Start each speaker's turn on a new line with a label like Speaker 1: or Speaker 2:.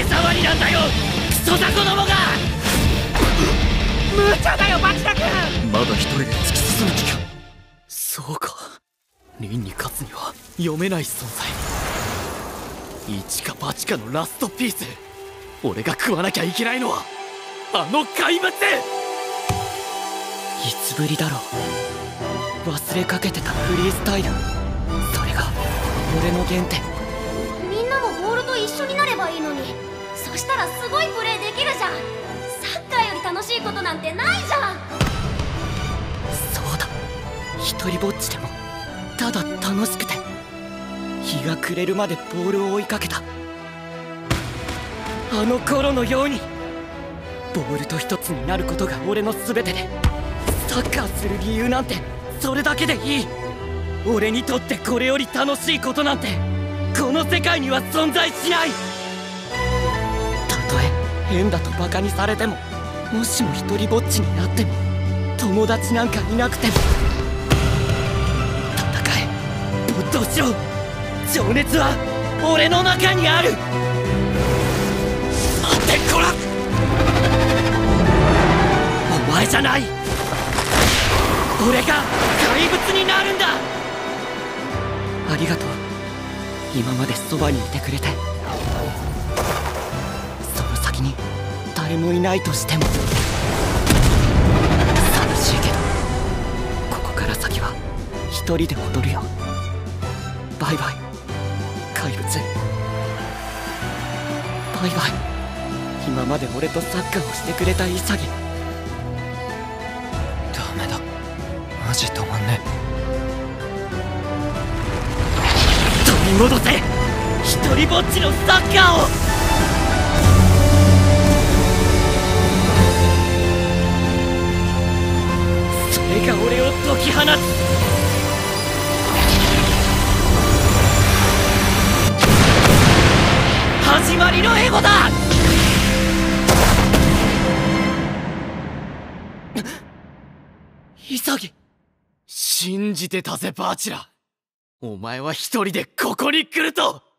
Speaker 1: 手触りなんだよ！クソザコどもが！
Speaker 2: 無茶だよバチラ君！
Speaker 1: まだ一人で突き進む気か？そうか。凛に勝つには読めない存在。一か八かのラストピース。俺が食わなきゃいけないのはあの怪物！いつぶりだろう。忘れかけてたフリースタイル。それが俺の原点
Speaker 3: そしたらすごいプレーできるじゃん。サッカーより楽しいことなんてないじゃん。
Speaker 1: そうだ。一人ぼっちでもただ楽しくて日が暮れるまでボールを追いかけた。あの頃のようにボールと一つになることが俺の全てでサッカーする理由なんてそれだけでいい。俺にとってこれより楽しいことなんてこの世界には存在しない。とえ。変だとバカにされてももしも一人ぼっちになっても友達なんかいなくても。戦え。没頭しろ。情熱は俺の中にある。待ってこら。お前じゃない。俺が怪物になるんだ。ありがとう。今までそばにいてくれて。誰もいないとしても。寂しいけどここから先は一人で踊るよ。バイバイ。怪物。バイバイ。今まで俺とサッカーをしてくれた潔。ダメだ。マジ止まんね取り戻せ。一人ぼっちのサッカーをが俺を解き放つ。始まりのエゴだ。潔信じてたぜバーチラ。お前は一人でここに来ると。